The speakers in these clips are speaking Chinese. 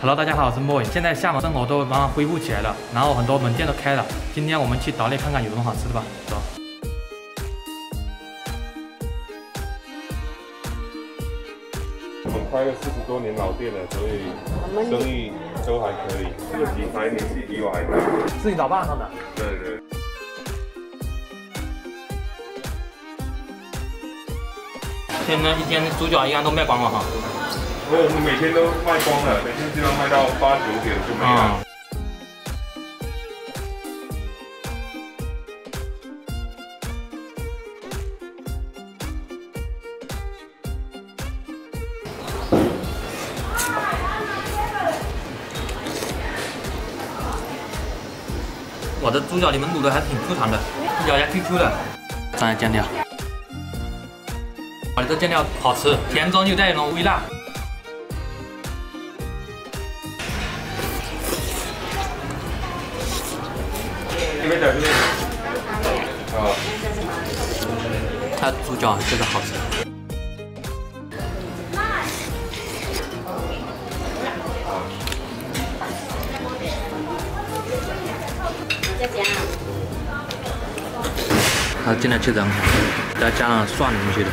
Hello，大家好，我是莫影。现在厦门生活都慢慢恢复起来了，然后很多门店都开了。今天我们去岛内看看有什么好吃的吧，走。我们开了四十多年老店了，所以生意都还可以。这个品牌年纪比我还大。是你老爸上的？对对。现在一天猪脚应该都卖光了哈。我我们每天都卖光了，每天基本上卖到八九点就没了。我的猪脚你们卤的还挺 Q 弹的，猪脚还 Q Q 的，蘸点酱料。我这酱料好吃，甜中又带一种微辣。边讲这边。啊。它猪脚真的好吃。它进来确实很好，再加上蒜进去的。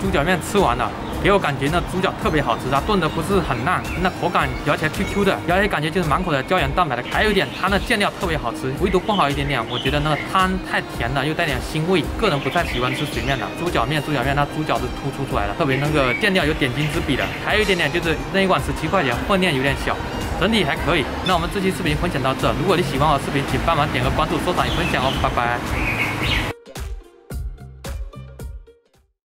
猪脚面吃完了，给我感觉那猪脚特别好吃，它炖的不是很烂，那口感咬起来 Q Q 的，咬起来感觉就是满口的胶原蛋白的。还有一点，它那酱料特别好吃，唯独不好一点点，我觉得那个汤太甜了，又带点腥味，个人不太喜欢吃水面的猪脚面。猪脚面它猪脚是突出出来的，特别那个酱料有点睛之笔的。还有一点点就是那一碗十七块钱，分量有点小，整体还可以。那我们这期视频分享到这，如果你喜欢我视频，请帮忙点个关注、收藏与分享哦，拜拜。